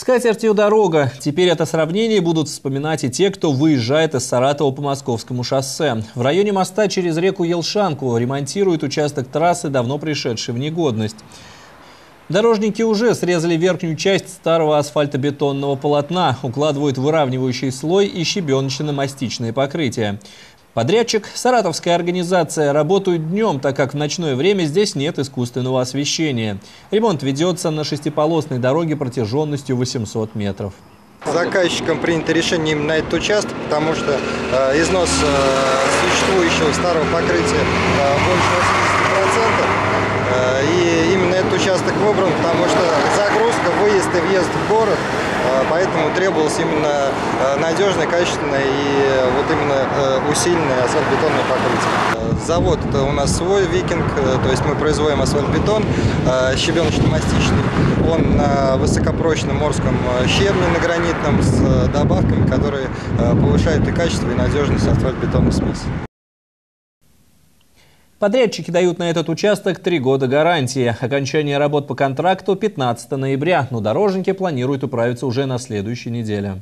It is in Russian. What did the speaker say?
С катертью дорога. Теперь это сравнение будут вспоминать и те, кто выезжает из Саратова по Московскому шоссе. В районе моста через реку Елшанку ремонтируют участок трассы, давно пришедший в негодность. Дорожники уже срезали верхнюю часть старого асфальтобетонного полотна, укладывают выравнивающий слой и щебеночно-мастичное покрытие. Подрядчик – саратовская организация. Работают днем, так как в ночное время здесь нет искусственного освещения. Ремонт ведется на шестиполосной дороге протяженностью 800 метров. Заказчиком принято решение именно на этот участок, потому что э, износ э, существующего старого покрытия э, больше 80%. Э, и именно этот участок выбран, потому что и въезд в город – а, поэтому требовалось именно а, надежное, качественное и вот именно а, усиленное асфальтбетонное покрытие. Завод это у нас свой викинг, э, то есть мы производим асфальтбетон щебеночно-мастичный. Он на высокопрочном морском щебне на гранитном с э, добавками, которые повышают и качество, и надежность асфальтбетонной смеси. Подрядчики дают на этот участок три года гарантии. Окончание работ по контракту 15 ноября, но дорожники планируют управиться уже на следующей неделе.